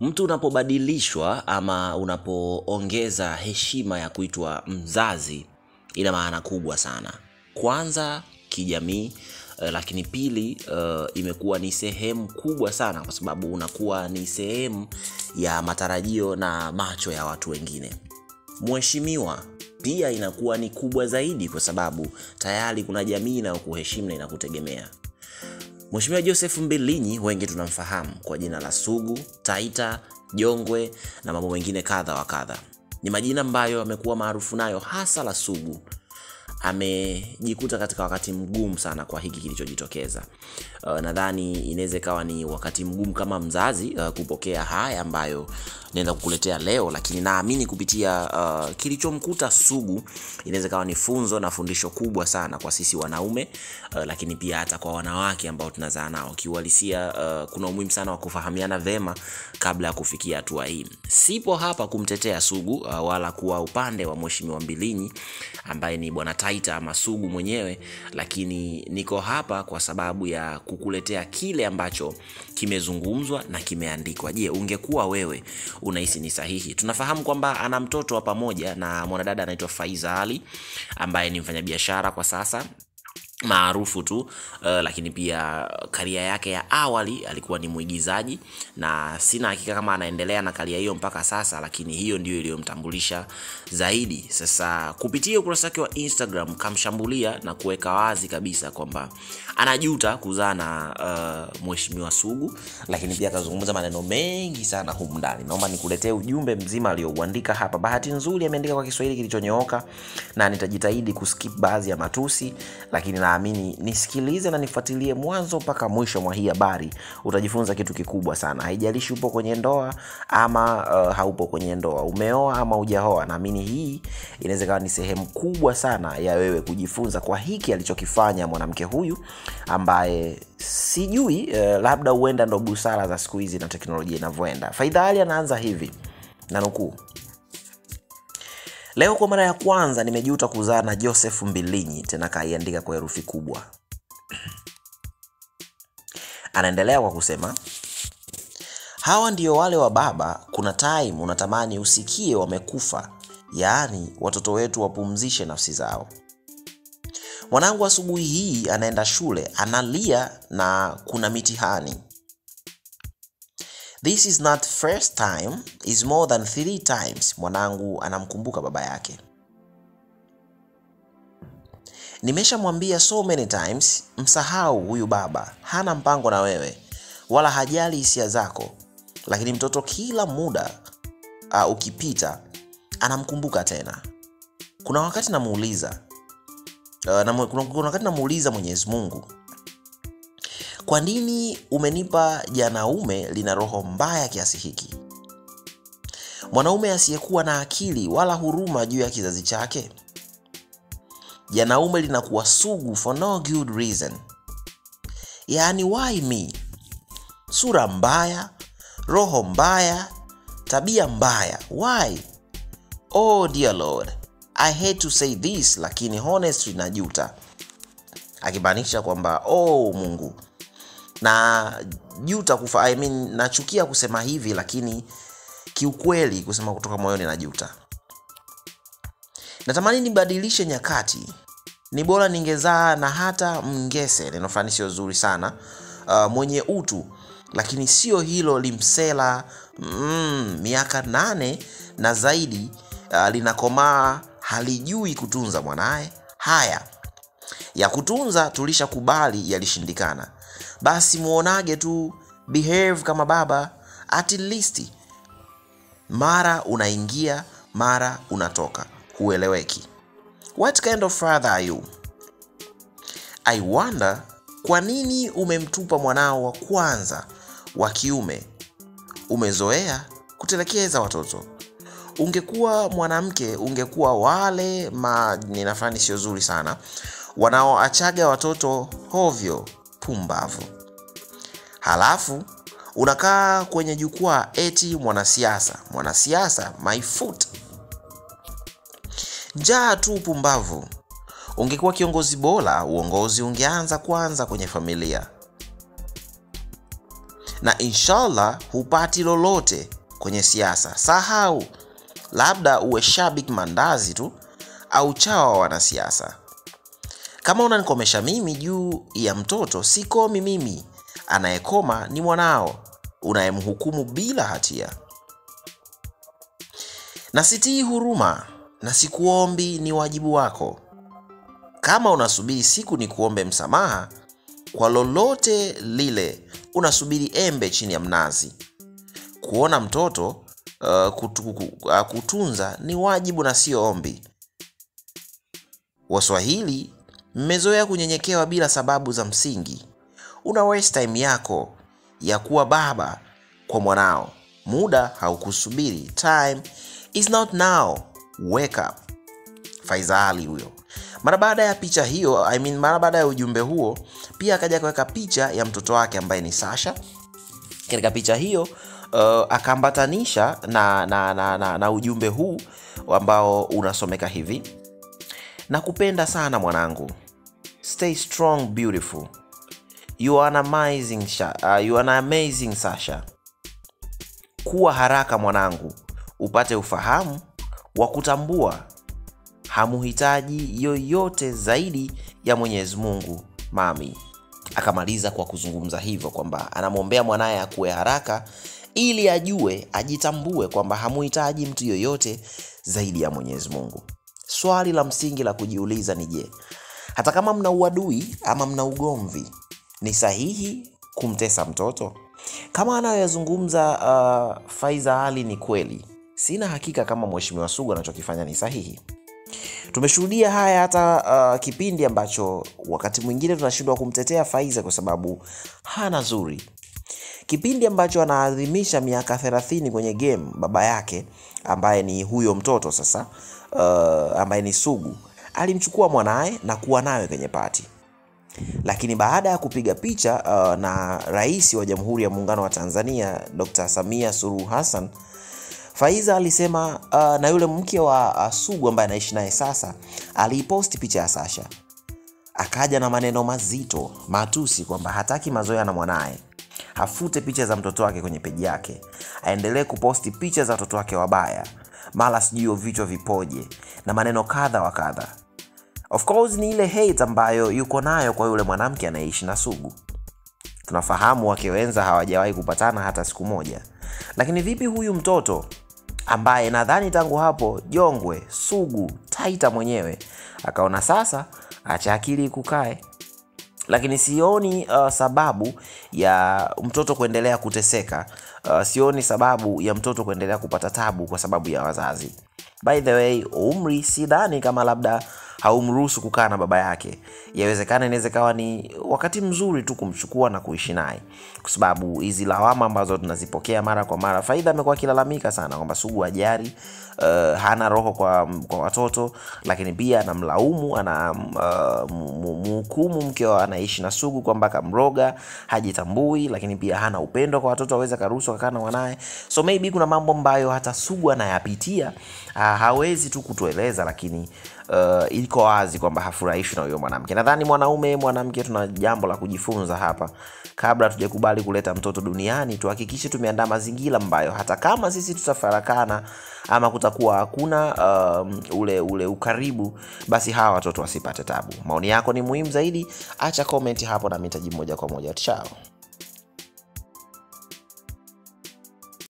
Mtu unapobadilishwa ama unapoongeza heshima ya kuitwa mzazi, ina maana kubwa sana. Kwanza kijamii, uh, lakini pili, uh, imekuwa ni sehemu kubwa sana, kwa sababu unakuwa ni sehemu ya matarajio na macho ya watu wengine. Mheshimiwa pia inakuwa ni kubwa zaidi, kwa sababu tayari kuna jamii inayokuheshimu na inakutegemea. Mheshimiwa Joseph Mbilinyi wengi tunamfahamu kwa jina la Sugu, Taita, Jongwe na mambo mengine kadha wa kadha. Ni majina ambayo amekuwa maarufu nayo, hasa la Sugu. Amejikuta katika wakati mgumu sana kwa hiki kilichojitokeza. Uh, nadhani inaweza ikawa ni wakati mgumu kama mzazi uh, kupokea haya ambayo naenda kukuletea leo, lakini naamini kupitia uh, kilichomkuta Sugu inaweza ikawa ni funzo na fundisho kubwa sana kwa sisi wanaume uh, lakini pia hata kwa wanawake ambao tunazaa nao. Kiuhalisia uh, kuna umuhimu sana wa kufahamiana vema kabla ya kufikia hatua hii. Sipo hapa kumtetea Sugu uh, wala kuwa upande wa Mheshimiwa Mbilinyi ambaye ni bwana ama Sugu mwenyewe, lakini niko hapa kwa sababu ya kukuletea kile ambacho kimezungumzwa na kimeandikwa. Je, ungekuwa wewe unahisi ni sahihi? Tunafahamu kwamba ana mtoto wa pamoja na mwanadada anaitwa Faiza Ali ambaye ni mfanyabiashara kwa sasa maarufu tu uh, lakini pia karia yake ya awali alikuwa ni mwigizaji, na sina hakika kama anaendelea na karia hiyo mpaka sasa, lakini hiyo ndio iliyomtambulisha zaidi. Sasa kupitia ukurasa wake wa Instagram kamshambulia na kuweka wazi kabisa kwamba anajuta kuzaa na uh, mheshimiwa Sugu, lakini pia akazungumza maneno mengi sana humu ndani. Naomba nikuletee ujumbe mzima aliouandika hapa. Bahati nzuri ameandika kwa Kiswahili kilichonyooka na nitajitahidi kuskip baadhi ya matusi, lakini naamini nisikilize na nifuatilie mwanzo mpaka mwisho mwa hii habari, utajifunza kitu kikubwa sana. Haijalishi upo kwenye ndoa ama uh, haupo kwenye ndoa, umeoa ama ujaoa naamini hii inaweza ikawa ni sehemu kubwa sana ya wewe kujifunza kwa hiki alichokifanya mwanamke huyu ambaye sijui uh, labda huenda ndo busara za siku hizi na teknolojia inavyoenda. faidhali anaanza hivi. Na nukuu Leo kwa mara ya kwanza nimejuta kuzaa na Joseph Mbilinyi, tena kaiandika kwa herufi kubwa. Anaendelea kwa kusema, hawa ndio wale wa baba, kuna time unatamani usikie wamekufa, yaani watoto wetu wapumzishe nafsi zao. Mwanangu asubuhi hii anaenda shule, analia na kuna mitihani. This is not first time, is more than three times. Mwanangu anamkumbuka baba yake. Nimeshamwambia so many times, msahau huyu baba, hana mpango na wewe wala hajali hisia zako, lakini mtoto kila muda uh, ukipita anamkumbuka tena. Kuna wakati namuuliza uh, na, kuna, kuna wakati namuuliza Mwenyezi Mungu kwa nini umenipa janaume lina roho mbaya kiasi hiki, mwanaume asiyekuwa na akili wala huruma juu ya kizazi chake? Janaume linakuwa sugu for no good reason, yaani why me? Sura mbaya, roho mbaya, tabia mbaya, why? Oh dear Lord, I hate to say this, lakini honestly najuta, akimaanisha kwamba oh Mungu na juta kufa I mean, nachukia kusema hivi lakini kiukweli kusema kutoka moyoni na juta. Natamani nibadilishe nyakati, ni bora ningezaa na hata mngese, neno fulani sio zuri sana uh, mwenye utu, lakini sio hilo limsela mm, miaka nane na zaidi uh, linakomaa halijui kutunza mwanaye. Haya ya kutunza tulishakubali yalishindikana basi muonage tu behave kama baba at least. Mara unaingia mara unatoka, hueleweki. What kind of father are you? I wonder, kwa nini umemtupa mwanao wa kwanza wa kiume? Umezoea kutelekeza watoto. Ungekuwa mwanamke, ungekuwa wale ma ninafani sio zuri sana, wanaoachaga watoto hovyo pumbavu. Halafu unakaa kwenye jukwaa eti mwanasiasa, mwanasiasa, my foot. Njaa tu pumbavu. Ungekuwa kiongozi bora, uongozi ungeanza kwanza kwenye familia. na inshallah hupati lolote kwenye siasa. Sahau, labda uwe shabiki mandazi tu au chawa wa wanasiasa. Kama unanikomesha mimi juu ya mtoto, sikomi mimi. Anayekoma ni mwanao unayemhukumu bila hatia. Na sitii huruma na sikuombi, ni wajibu wako. Kama unasubiri siku ni kuombe msamaha kwa lolote lile, unasubiri embe chini ya mnazi. Kuona mtoto uh, kutu, kutunza ni wajibu na sio ombi. Waswahili mmezoea kunyenyekewa bila sababu za msingi. Una waste time yako ya kuwa baba kwa mwanao. Muda haukusubiri. Time is not now. Wake up. Faiza Ali huyo. Mara baada ya picha hiyo, I mean, mara baada ya ujumbe huo, pia akaja kuweka picha ya mtoto wake ambaye ni Sasha. Katika picha hiyo uh, akaambatanisha na, na, na, na, na ujumbe huu ambao unasomeka hivi: nakupenda sana mwanangu, stay strong beautiful, you are an amazing, uh, you are an amazing Sasha. Kuwa haraka mwanangu, upate ufahamu wa kutambua hamuhitaji yoyote zaidi ya Mwenyezi Mungu mami. Akamaliza kwa kuzungumza hivyo kwamba anamwombea mwanaye akuwe haraka ili ajue, ajitambue kwamba hamuhitaji mtu yoyote zaidi ya Mwenyezi Mungu. Swali la msingi la kujiuliza ni je, hata kama mna uadui ama mna ugomvi, ni sahihi kumtesa mtoto? Kama anayoyazungumza uh, Faiza Ali ni kweli, sina hakika kama Mheshimiwa Sugu anachokifanya ni sahihi. Tumeshuhudia haya hata uh, kipindi ambacho wakati mwingine tunashindwa kumtetea Faiza kwa sababu hana zuri. Kipindi ambacho anaadhimisha miaka 30 kwenye game, baba yake ambaye ni huyo mtoto sasa, uh, ambaye ni Sugu alimchukua mwanaye na kuwa nawe kwenye pati, lakini baada ya kupiga picha uh, na Rais wa Jamhuri ya Muungano wa Tanzania Dr. Samia Suluhu Hassan Faiza alisema uh, na yule mke wa uh, Sugu ambaye anaishi naye sasa aliiposti picha ya Sasha, akaja na maneno mazito matusi kwamba hataki mazoea na mwanaye, afute picha za mtoto wake kwenye peji yake, aendelee kuposti picha za watoto wake wabaya, mala sijui vichwa vipoje. Na maneno kadha wa kadha. Of course ni ile hate ambayo yuko nayo kwa yule mwanamke anayeishi na Sugu. Tunafahamu wake wenza hawajawahi kupatana hata siku moja, lakini vipi huyu mtoto ambaye nadhani tangu hapo Jongwe Sugu Taita mwenyewe akaona sasa acha akili kukae, lakini sioni uh, sababu ya mtoto kuendelea kuteseka. Uh, sioni sababu ya mtoto kuendelea kupata tabu kwa sababu ya wazazi. By the way, umri kama labda haumruhusu kukaa na baba yake. Yawezekana inaweza kawa ni wakati mzuri tu kumchukua na kuishi naye, kwa sababu hizi lawama ambazo tunazipokea mara kwa mara, Faida amekuwa akilalamika sana kwamba Sugu ajari uh, hana roho kwa, kwa watoto, lakini pia anamlaumu ana uh, mhukumu mke anaishi na Sugu kwamba kamroga, hajitambui, lakini pia hana upendo kwa watoto, aweze karuhusu akakaa na mwanaye. So maybe kuna mambo ambayo hata Sugu anayapitia, uh, hawezi tu kutueleza, lakini uh, iko wazi kwamba hafurahishwi na huyo mwanamke. Nadhani mwanaume, mwanamke, tuna jambo la kujifunza hapa. Kabla tujakubali kuleta mtoto duniani, tuhakikishe tumeandaa mazingira ambayo hata kama sisi tutafarakana ama kutakuwa hakuna um, ule ule ukaribu, basi hawa watoto wasipate tabu. Maoni yako ni muhimu zaidi, acha comment hapo na mitaji moja kwa moja. Chao.